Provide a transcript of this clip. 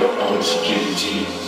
What an opportunity.